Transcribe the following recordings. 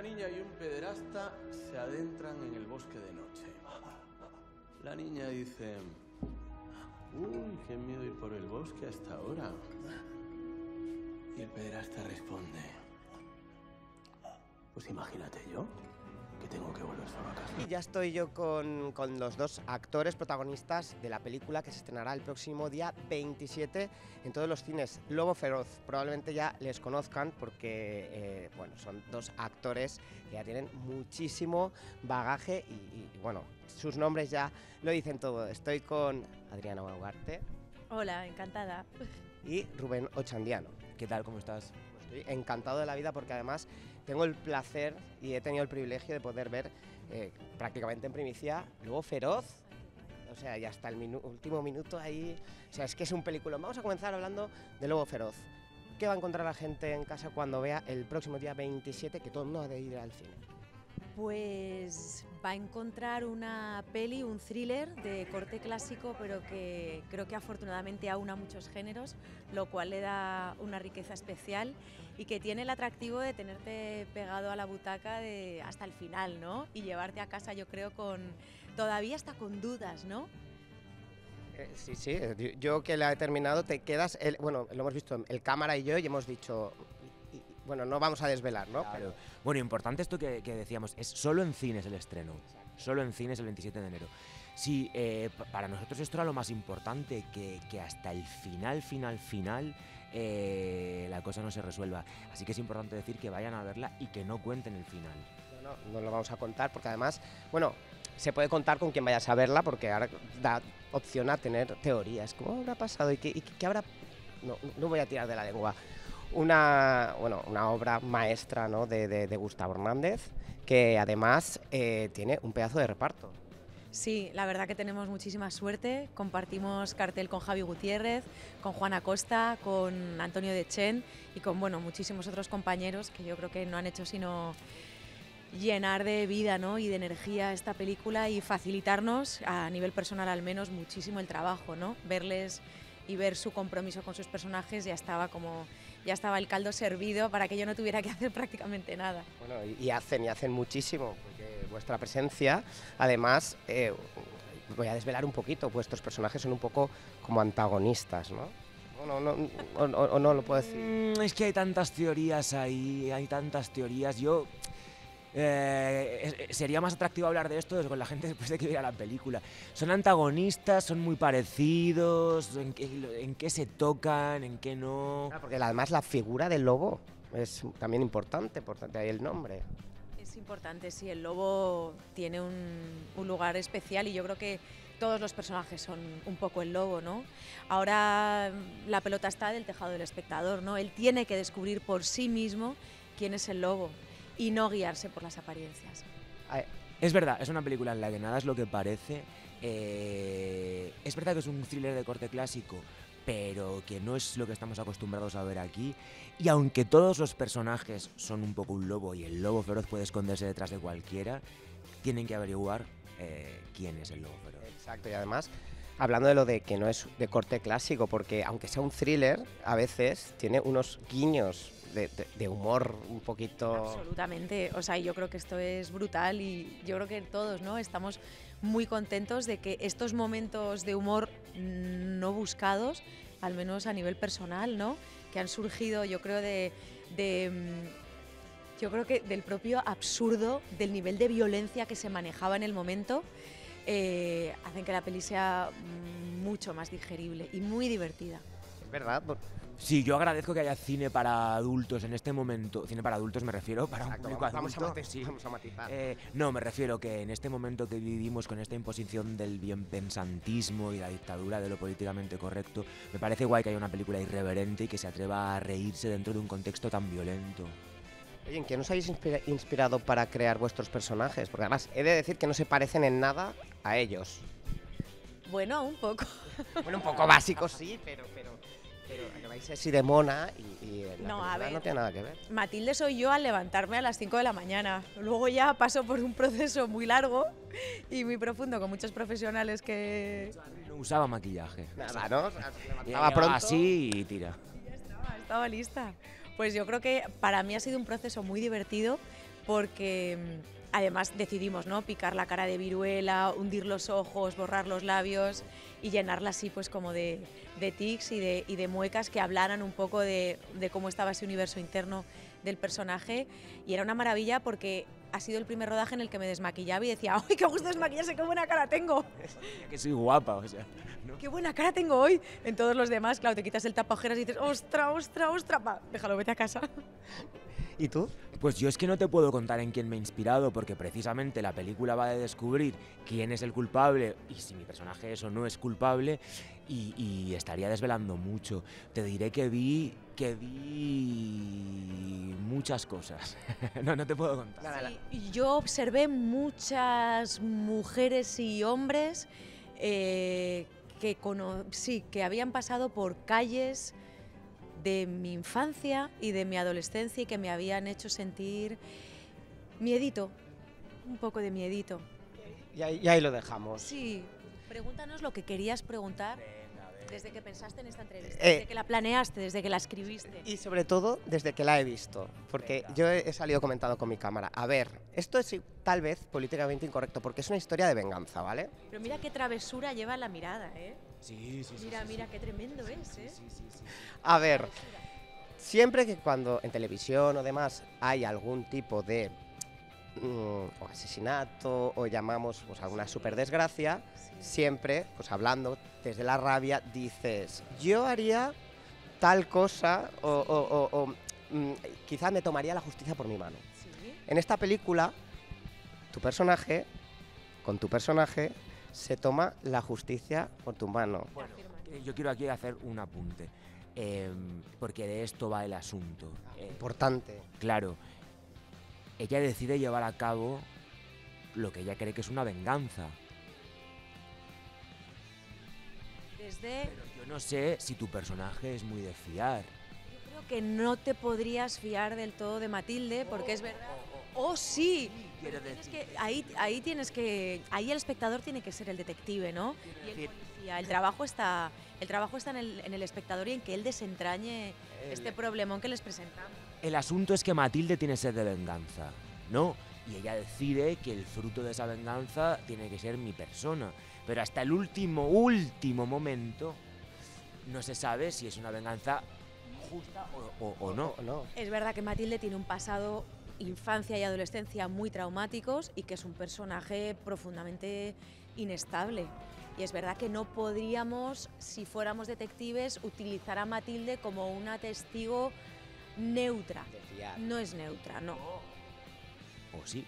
Una niña y un pederasta se adentran en el bosque de noche. La niña dice, uy, qué miedo ir por el bosque hasta ahora. Y el pederasta responde, pues imagínate yo que tengo que volver solo a casa. Y ya estoy yo con, con los dos actores protagonistas de la película que se estrenará el próximo día 27 en todos los cines. Lobo Feroz, probablemente ya les conozcan porque eh, bueno, son dos actores que ya tienen muchísimo bagaje y, y, bueno, sus nombres ya lo dicen todo. Estoy con Adriana Ugarte Hola, encantada. y Rubén Ochandiano. ¿Qué tal? ¿Cómo estás? Estoy encantado de la vida porque además tengo el placer y he tenido el privilegio de poder ver eh, prácticamente en primicia Lobo Feroz. O sea, y hasta el último minuto ahí. O sea, es que es un película. Vamos a comenzar hablando de Lobo Feroz. ¿Qué va a encontrar la gente en casa cuando vea el próximo día 27 que todo el mundo ha de ir al cine? Pues va a encontrar una peli, un thriller de corte clásico, pero que creo que afortunadamente aúna muchos géneros, lo cual le da una riqueza especial y que tiene el atractivo de tenerte pegado a la butaca de hasta el final, ¿no? Y llevarte a casa, yo creo, con todavía hasta con dudas, ¿no? Eh, sí, sí. yo- que la he terminado, te quedas. bueno, lo hemos visto el cámara y yo y hemos dicho. Bueno, no vamos a desvelar, ¿no? Claro. Bueno, importante esto que, que decíamos, es solo en cines el estreno. Solo en cines el 27 de enero. Sí, eh, pa- para nosotros esto era lo más importante, que, que hasta el final, final, final, eh, la cosa no se resuelva. Así que es importante decir que vayan a verla y que no cuenten el final. No, no, no lo vamos a contar porque además, bueno, se puede contar con quien vayas a verla porque ahora da opción a tener teorías. ¿Cómo habrá pasado? ¿Y qué, y qué habrá...? No, no voy a tirar de la lengua. Una, bueno, una obra maestra ¿no? de, de- Gustavo Hernández que además eh, tiene un pedazo de reparto. Sí, la verdad que tenemos muchísima suerte. Compartimos cartel con Javi Gutiérrez, con Juan Acosta, con Antonio Dechen y con bueno, muchísimos otros compañeros que yo creo que no han hecho sino llenar de vida ¿no? y de energía esta película y facilitarnos, a nivel personal al menos, muchísimo el trabajo. ¿no? Verles y ver su compromiso con sus personajes ya estaba como ya estaba el caldo servido para que yo no tuviera que hacer prácticamente nada. Bueno, y, y hacen, y hacen muchísimo, porque vuestra presencia, además, eh, voy a desvelar un poquito, vuestros personajes son un poco como antagonistas, ¿no? O no, no, o- o- o no lo puedo decir. Mm, es que hay tantas teorías ahí, hay tantas teorías. Yo. Eh, sería más atractivo hablar de esto con la gente después de que viera la película. Son antagonistas, son muy parecidos, en qué, en qué se tocan, en qué no. Claro, porque además la figura del lobo es también importante, por tanto, ahí el nombre. Es importante, sí, el lobo tiene un, un lugar especial y yo creo que todos los personajes son un poco el lobo, ¿no? Ahora la pelota está del tejado del espectador, ¿no? Él tiene que descubrir por sí mismo quién es el lobo y no guiarse por las apariencias. Es verdad, es una película en la que nada es lo que parece. eh, es verdad que es un thriller de corte clásico, pero que no es lo que estamos acostumbrados a ver aquí. Y aunque todos los personajes son un poco un lobo y el lobo feroz puede esconderse detrás de cualquiera, tienen que averiguar eh, quién es el lobo feroz. Exacto, y además, hablando de lo de que no es de corte clásico, porque aunque sea un thriller, a veces tiene unos guiños de, de- humor un poquito... Absolutamente, o sea, yo creo que esto es brutal y yo creo que todos, ¿no? Estamos muy contentos de que estos momentos de humor no buscados, al menos a nivel personal, ¿no? Que han surgido, yo creo, de, de, mm, yo creo que del propio absurdo, del nivel de violencia que se manejaba en el momento, eh, hacen que la peli sea mucho más digerible y muy divertida. Verdad, Sí, yo agradezco que haya cine para adultos en este momento. Cine para adultos me refiero, para un Exacto, público vamos, vamos a matizar, sí. vamos a matizar. Eh, no, me refiero que en este momento que vivimos con esta imposición del bienpensantismo y la dictadura de lo políticamente correcto, me parece guay que haya una película irreverente y que se atreva a reírse dentro de un contexto tan violento. Oye, ¿en quién os habéis inspira- inspirado para crear vuestros personajes? Porque además he de decir que no se parecen en nada a ellos. Bueno, un poco. Bueno, un poco básicos sí, pero, vais así de mona y, y en la No, a ver. no tiene nada que ver. Matilde soy yo al levantarme a las 5 de la mañana. Luego ya paso por un proceso muy largo y muy profundo con muchos profesionales que No usaba maquillaje. Nada, ¿no? O sea, se levantaba Llegaba pronto. Así y tira. estaba, estaba lista. Pues yo creo que para mí ha sido un proceso muy divertido porque mm, además decidimos ¿no? picar la cara de viruela, hundir los ojos, borrar los labios y llenarla así pues como de, de tics y de, y de muecas que hablaran un poco de, de cómo estaba ese universo interno del personaje y era una maravilla porque ha sido el primer rodaje en el que me desmaquillaba y decía, ¡ay, qué gusto desmaquillarse, qué buena cara tengo! que soy guapa, o sea. ¿no? ¡Qué buena cara tengo hoy! En todos los demás, claro, te quitas el tapajeras y dices, ¡ostra, ostra, ostra! Pa, déjalo, vete a casa. ¿Y tú? Pues yo es que no te puedo contar en quién me he inspirado porque precisamente la película va a descubrir quién es el culpable y si mi personaje eso no es culpable y, y estaría desvelando mucho. Te diré que vi que vi muchas cosas. no, no te puedo contar. Sí, yo observé muchas mujeres y hombres eh, que, cono- sí, que habían pasado por calles de mi infancia y de mi adolescencia y que me habían hecho sentir miedito, un poco de miedito. Y ahí, y ahí lo dejamos. Sí, pregúntanos lo que querías preguntar desde que pensaste en esta entrevista, Eh, desde que la planeaste, desde que la escribiste. Y sobre todo desde que la he visto, porque yo he he salido comentado con mi cámara. A ver, esto es tal vez políticamente incorrecto, porque es una historia de venganza, ¿vale? Pero mira qué travesura lleva la mirada, ¿eh? Sí, sí, sí. Mira, sí, mira sí. qué tremendo es, Sí, ¿eh? sí, sí, sí. A ver, siempre que cuando en televisión o demás hay algún tipo de mm, o asesinato o llamamos pues, alguna super desgracia, Sí. siempre, pues hablando desde la rabia, dices, yo haría tal cosa o, o- o- o, mm, quizás me tomaría la justicia por mi mano. Sí. En esta película, tu personaje, con tu personaje, se toma la justicia por tu mano. Bueno, eh, yo quiero aquí hacer un apunte, em, porque de esto va el asunto. Eh, Importante. claro, ella decide llevar a cabo lo que ella cree que es una venganza. Desde, Pero yo no sé si tu personaje es muy de fiar. yo creo que no te podrías fiar del todo de Matilde, porque es verdad. Oh, sí. Quiero decir- que, ahí, ahí tienes que, ahí el espectador tiene que ser el detective, ¿no? Y el policía. El trabajo está, el trabajo está en el, en el espectador y en que él desentrañe este problemón que les presentamos. El asunto es que Matilde tiene sed de venganza, ¿no? Y ella decide que el fruto de esa venganza tiene que ser mi persona. Pero hasta el último, último momento no se sabe si es una venganza justa o, o-. O no. Es verdad que Matilde tiene un pasado, infancia y adolescencia muy traumáticos y que es un personaje profundamente inestable. Y es verdad que no podríamos, si fuéramos detectives, utilizar a Matilde como una testigo neutra. No es neutra, no. O sí.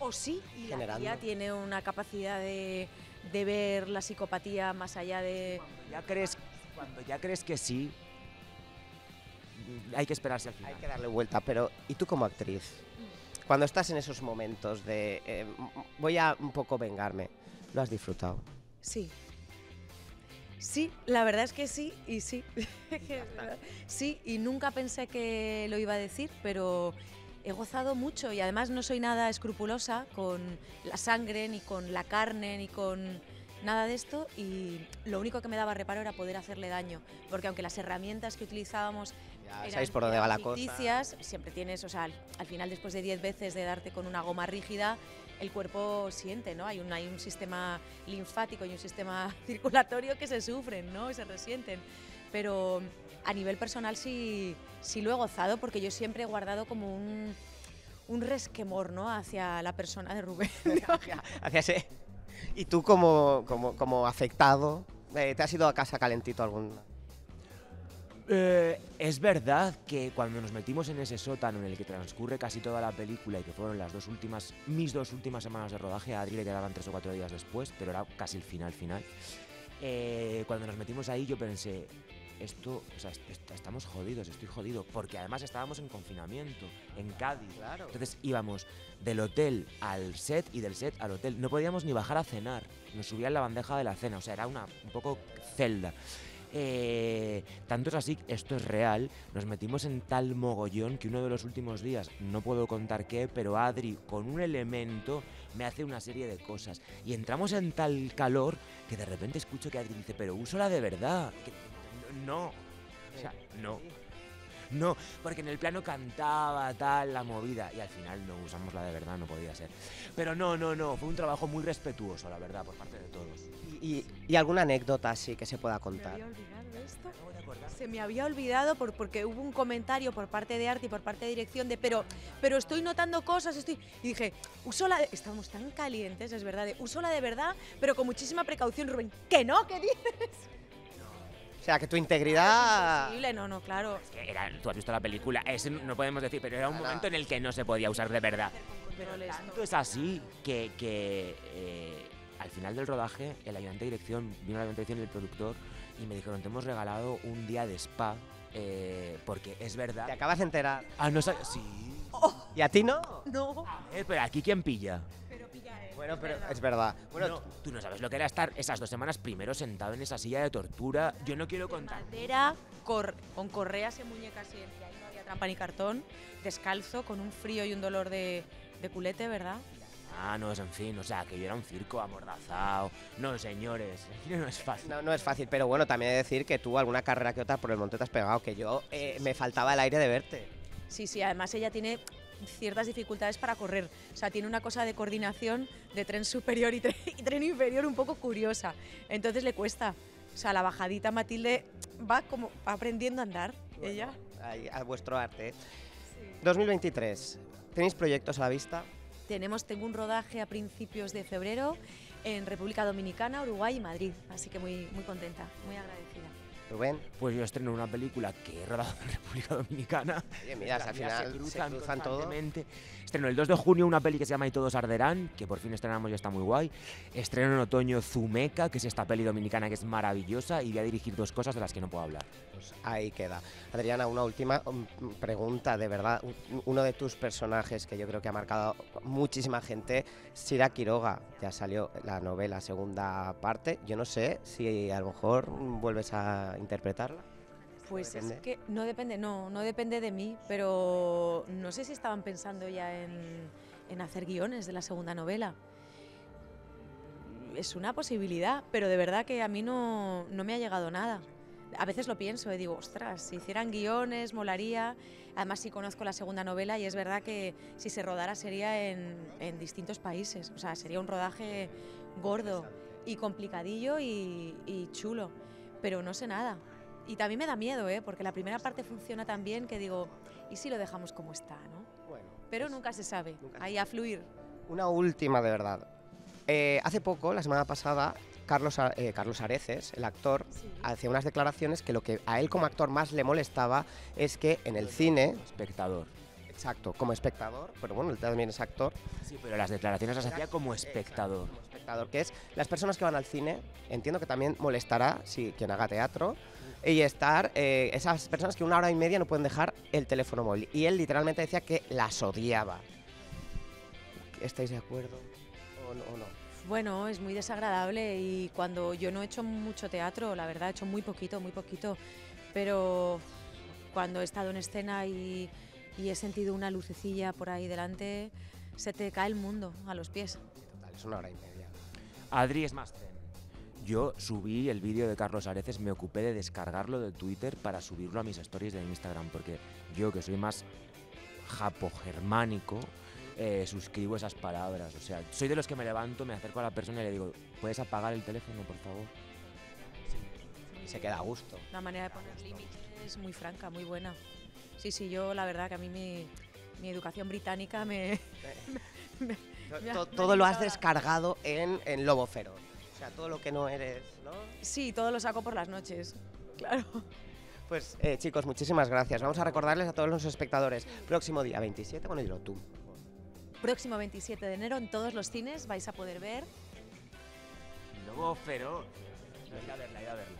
O sí, y la tía tiene una capacidad de, de ver la psicopatía más allá de... Cuando ya crees, cuando ya crees que sí, hay que esperarse al final. Hay que darle vuelta, pero ¿y tú como actriz? Cuando estás en esos momentos de eh, voy a un poco vengarme, ¿lo has disfrutado? Sí. Sí, la verdad es que sí y sí. Sí, y nunca pensé que lo iba a decir, pero he gozado mucho y además no soy nada escrupulosa con la sangre, ni con la carne, ni con nada de esto y lo único que me daba reparo era poder hacerle daño, porque aunque las herramientas que utilizábamos Ya eran- por dónde va cosa. siempre tienes, o sea, al, al final después de 10 veces de darte con una goma rígida, el cuerpo siente, ¿no? Hay un, hay un sistema linfático y un sistema circulatorio que se sufren, ¿no? Y se resienten. Pero a nivel personal sí, sí lo he gozado porque yo siempre he guardado como un, un resquemor, ¿no? Hacia la persona de Rubén. hacia, hacia ese- Y tú como, como, como afectado, eh, ¿te has ido a casa calentito algún...? Eh, es verdad que cuando nos metimos en ese sótano en el que transcurre casi toda la película y que fueron las dos últimas, mis dos últimas semanas de rodaje, a Adri le quedaban tres o cuatro días después, pero era casi el final final. eh, cuando nos metimos ahí yo pensé, esto, o sea, est- est- estamos jodidos, estoy jodido, porque además estábamos en confinamiento, en Cádiz. Claro. Entonces íbamos del hotel al set y del set al hotel. No podíamos ni bajar a cenar. Nos subían la bandeja de la cena. O sea, era una, un poco celda. Eh, tanto es así, esto es real, nos metimos en tal mogollón que uno de los últimos días, no puedo contar qué, pero Adri con un elemento me hace una serie de cosas. Y entramos en tal calor que de repente escucho que Adri dice, pero úsala de verdad. Que, no, o sea, no. No, porque en el plano cantaba tal la movida y al final no usamos la de verdad, no podía ser. Pero no, no, no, fue un trabajo muy respetuoso, la verdad, por parte de todos. Y, y alguna anécdota así que se pueda Me contar. había olvidado de esto. Acabo de acordar. Se me había olvidado por, porque hubo un comentario por parte de arte y por parte de dirección de pero, pero estoy notando cosas, estoy. Y dije, uso la de. Estamos tan calientes, es verdad, de, uso la de verdad, pero con muchísima precaución, Rubén. ¿Que no? ¿Qué dices? Sea, que tu integridad... Imposible, no, no, claro. Es que era, tú has visto la película, ese no podemos decir, pero era un momento en el que no se podía usar de verdad. Pero Tanto es así que, que, eh, al final del rodaje, el ayudante de dirección, vino el ayudante de dirección y el productor y me dijeron, te hemos regalado un día de spa, eh, porque es Te verdad... acabas de enterar. Ah, no Sí. ¿Y a ti no? No. Eh, pero aquí quién pilla. Bueno, pero es verdad. Bueno, No, tú no sabes lo que era estar esas dos semanas primero sentado en esa silla de tortura. Yo no quiero contar. Madera, cor- con correas en muñecas y en- y ahí no había trampa ni cartón, descalzo, con un frío y un dolor de, de culete, ¿verdad? Ah, no, es en fin, o sea, que yo era un circo amordazado. No, señores, no es fácil. no, no es fácil, pero bueno, también he de decir que tú alguna carrera que otra por el monte te has pegado, que yo eh, me faltaba el aire de verte. Sí, sí, además ella tiene ciertas dificultades para correr. O sea, tiene una cosa de coordinación de tren superior y tren, y tren inferior un poco curiosa. Entonces le cuesta. O sea, la bajadita Matilde va como va aprendiendo a andar. ella. Ahí, a vuestro arte. 2023. ¿Tenéis proyectos a la vista? Tenemos, tengo un rodaje a principios de febrero en República Dominicana, Uruguay y Madrid. Así que muy, muy contenta, muy agradecida. Rubén. Pues yo estreno una película que he rodado en República Dominicana. Oye, mira, al Las vías final se cruzan, todo. Estreno el 2 de junio una peli que se llama Y todos arderán, que por fin estrenamos y está muy guay. Estreno en otoño Zumeca, que es esta peli dominicana que es maravillosa y voy a dirigir dos cosas de las que no puedo hablar. Pues ahí queda. Adriana, una última um, pregunta, de verdad. Un- Uno de tus personajes que yo creo que ha marcado muchísima gente, Sira Quiroga. Ya salió la novela segunda parte. Yo no sé si a lo mejor vuelves a interpretarla. Pues es Depende. que no depende, no, no depende de mí, pero no sé si estaban pensando ya en, en hacer guiones de la segunda novela. Es una posibilidad, pero de verdad que a mí no, no me ha llegado nada. A veces lo pienso y digo, ostras, si hicieran guiones, molaría. Además, sí conozco la segunda novela y es verdad que si se rodara sería en, en distintos países. O sea, sería un rodaje gordo y complicadillo y, y chulo, pero no sé nada. Y también me da miedo, ¿eh? porque la primera parte funciona tan bien que digo, ¿y si lo dejamos como está? ¿no? Bueno, Pero pues, nunca se sabe. nunca se Ahí a fluir. Una última de verdad. Eh, hace poco, la semana pasada, Carlos, eh, Carlos Areces, el actor, hacía unas declaraciones que lo que a él como actor más le molestaba es que en el cine, Espectador. exacto, como espectador, pero bueno, él también es actor, Sí, pero las declaraciones las hacía como espectador. como espectador, que es las personas que van al cine, entiendo que también molestará si quien haga teatro, y estar eh, esas personas que una hora y media no pueden dejar el teléfono móvil. Y él literalmente decía que las odiaba. ¿Estáis de acuerdo o no? o no? Bueno, es muy desagradable y cuando yo no he hecho mucho teatro, la verdad, he hecho muy poquito, muy poquito, pero cuando he estado en escena y, y he sentido una lucecilla por ahí delante, se te cae el mundo a los pies. Total, es una hora y media. Adri es más zen. Yo subí el vídeo de Carlos Areces, me ocupé de descargarlo de Twitter para subirlo a mis stories de Instagram, porque yo que soy más japo-germánico, eh, suscribo esas palabras. O sea, soy de los que me levanto, me acerco a la persona y le digo, ¿puedes apagar el teléfono, por favor? Y se queda a gusto. La manera de poner límites es muy franca, muy buena. Sí, sí, yo la verdad que a mí mi, mi educación británica me... me- me ha- To- todo lo has descargado en, en Lobo Feroz. O sea, todo lo que no eres, ¿no? Sí, todo lo saco por las noches, claro. Pues eh, chicos, muchísimas gracias. Vamos a recordarles a todos los espectadores. Próximo día 27, bueno, dilo tú. Próximo 27 de enero en todos los cines vais a poder ver Lobo feroz. Ir a verla, ir a verla.